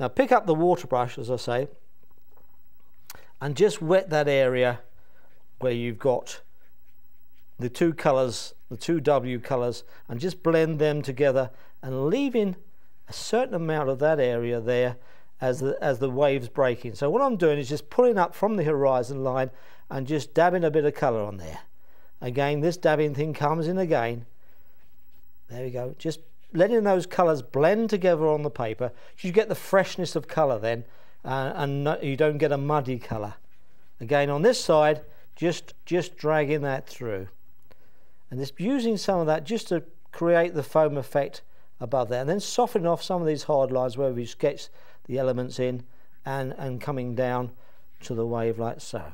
Now pick up the water brush, as I say, and just wet that area where you've got the two colours, the two W colours, and just blend them together and leaving a certain amount of that area there as the, as the waves breaking. So what I'm doing is just pulling up from the horizon line and just dabbing a bit of colour on there. Again, this dabbing thing comes in again. There we go. Just letting those colours blend together on the paper. You get the freshness of colour then, uh, and no, you don't get a muddy colour. Again, on this side, just just dragging that through, and just using some of that just to create the foam effect above there, and then softening off some of these hard lines where we sketch the elements in, and and coming down to the wave like so.